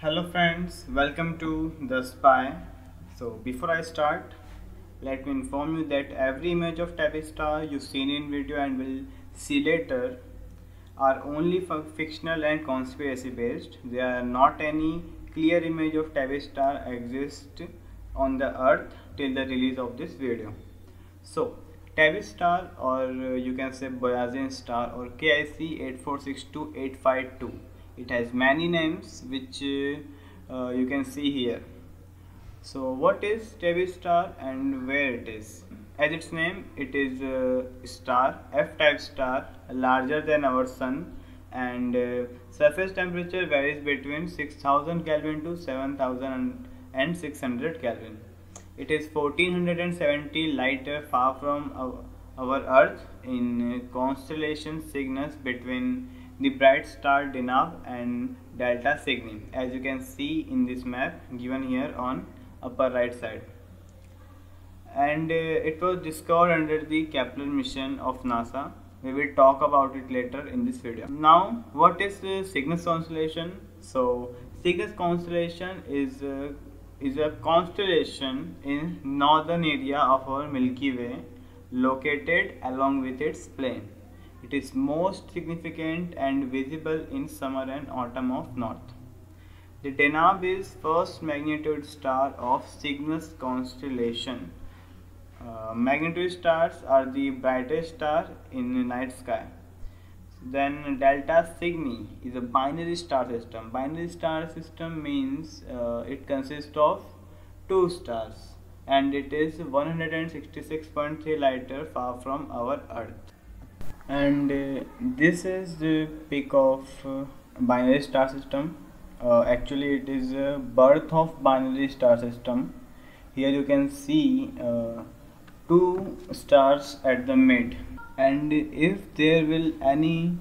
Hello friends, welcome to The Spy. So before I start, let me inform you that every image of Tabby Star you seen in video and will see later are only fictional and conspiracy based. There are not any clear image of Tabby Star exist on the earth till the release of this video. So Tabby star or uh, you can say Boyajian star or KIC 8462852 it has many names which uh, uh, you can see here. So what is Tabby star and where it is? As its name it is a star f-type star larger than our sun and uh, surface temperature varies between 6000 kelvin to 7600 kelvin. It is 1470 light far from our, our earth in constellation cygnus between the bright star Deneb and Delta Cygni as you can see in this map given here on upper right side. And uh, it was discovered under the Kepler mission of NASA. We will talk about it later in this video. Now what is the Cygnus constellation? So Cygnus constellation is uh, is a constellation in northern area of our Milky Way located along with its plane it is most significant and visible in summer and autumn of north. The Deneb is first magnitude star of Cygnus constellation. Uh, magnitude stars are the brightest star in the night sky. Then Delta Cygni is a binary star system. Binary star system means uh, it consists of two stars and it is 166.3 light far from our earth and uh, this is the peak of uh, binary star system. Uh, actually it is a birth of binary star system. Here you can see uh, two stars at the mid. And if there will any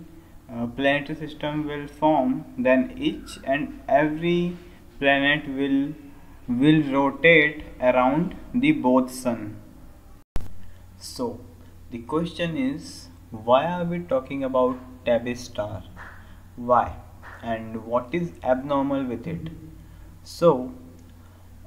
uh, planetary system will form then each and every planet will will rotate around the both sun. So the question is why are we talking about Tabby star? Why? And what is abnormal with it? So,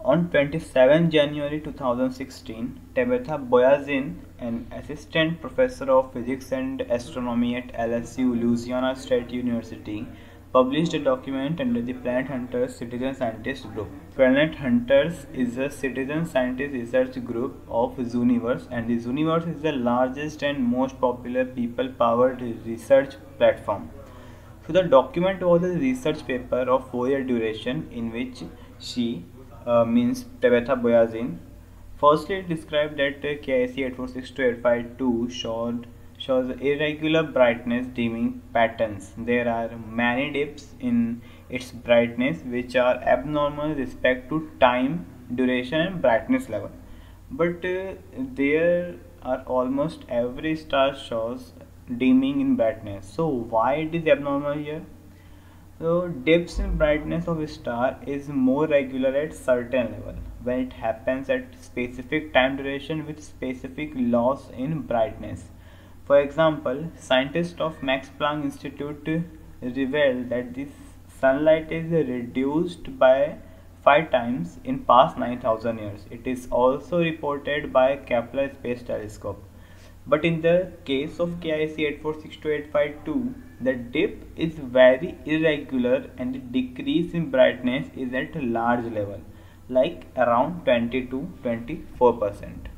on 27 January 2016, Tabetha Boyajian, an assistant professor of physics and astronomy at LSU Louisiana State University, published a document under the Planet Hunters Citizen Scientist Group. Planet Hunters is a citizen scientist research group of Zooniverse and the Zooniverse is the largest and most popular people-powered research platform. So the document was a research paper of four-year duration in which she, uh, means Tabetha Boyajian, firstly described that KIC 8462852 showed shows irregular brightness dimming patterns. There are many dips in its brightness which are abnormal with respect to time, duration and brightness level. But uh, there are almost every star shows dimming in brightness. So why it is abnormal here? So dips in brightness of a star is more regular at certain level when it happens at specific time duration with specific loss in brightness for example, scientists of Max Planck Institute revealed that this sunlight is reduced by 5 times in past 9000 years. It is also reported by Kepler Space Telescope. But in the case of KIC 8462852, the dip is very irregular and the decrease in brightness is at large level, like around 20 to 24 percent.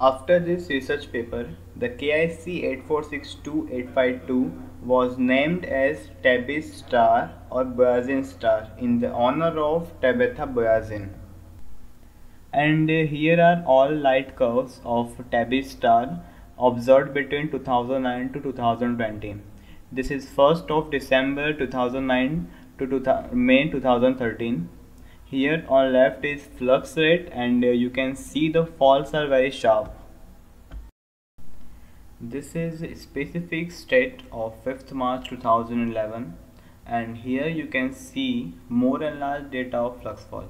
After this research paper, the KIC 8462852 was named as Tabby star or Boyajian star in the honor of Tabetha Boyajian. And here are all light curves of Tabby star observed between 2009 to 2020. This is 1st of December 2009 to May 2013 here on left is flux rate and uh, you can see the faults are very sharp. This is specific state of 5th March 2011 and here you can see more enlarged data of flux fall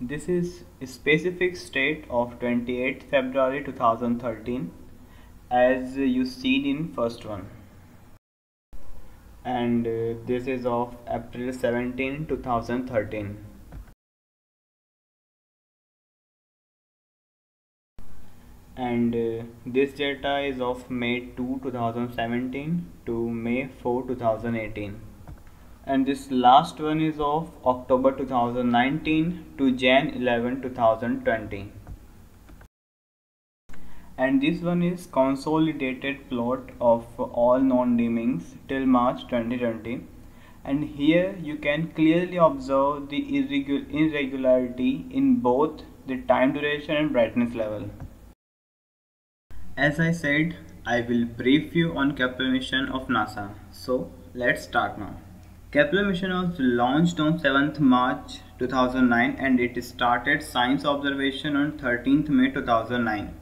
this is specific state of 28th February 2013 as you seen in first one and uh, this is of April 17 2013 and uh, this data is of May 2 2017 to May 4 2018 and this last one is of October 2019 to Jan 11 2020 and this one is consolidated plot of all non-dimmings till March 2020 and here you can clearly observe the irregularity in both the time duration and brightness level. As I said, I will brief you on Kepler mission of NASA. So let's start now. Kepler mission was launched on 7th March 2009 and it started science observation on 13th May 2009.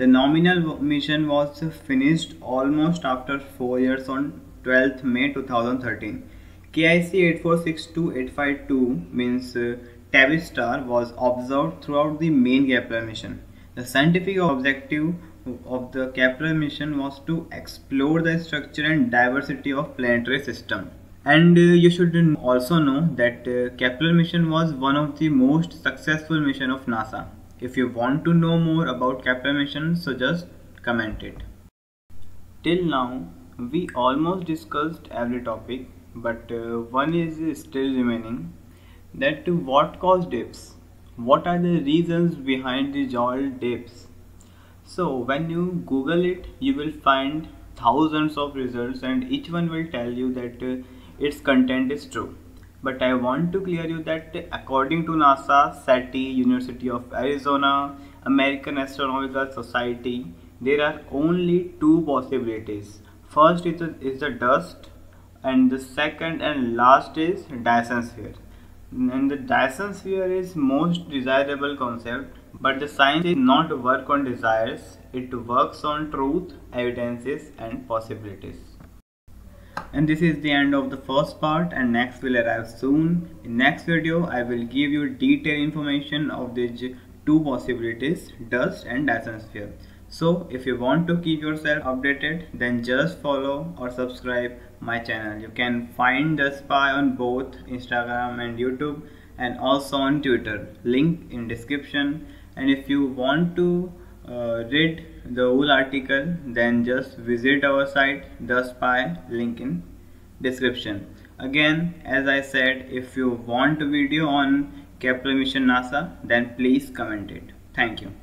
The nominal mission was finished almost after 4 years on 12th May 2013. KIC 8462852 means uh, Tabby star was observed throughout the main Kepler mission. The scientific objective of the Kepler mission was to explore the structure and diversity of planetary system. And uh, you should also know that uh, Kepler mission was one of the most successful mission of NASA. If you want to know more about Kepler mission, so just comment it. Till now, we almost discussed every topic, but uh, one is still remaining. That what caused dips? What are the reasons behind the jowl dips? So when you Google it, you will find thousands of results, and each one will tell you that uh, its content is true but I want to clear you that according to NASA, SETI, University of Arizona, American Astronomical Society, there are only two possibilities. First is the, is the dust and the second and last is Dyson sphere. And the Dyson sphere is most desirable concept but the science is not work on desires, it works on truth, evidences and possibilities and this is the end of the first part and next will arrive soon. In next video i will give you detailed information of these two possibilities dust and dyson sphere so if you want to keep yourself updated then just follow or subscribe my channel. You can find the spy on both instagram and youtube and also on twitter. Link in description. And if you want to uh, read the whole article then just visit our site the spy link in description. Again as i said if you want a video on kepler mission nasa then please comment it. Thank you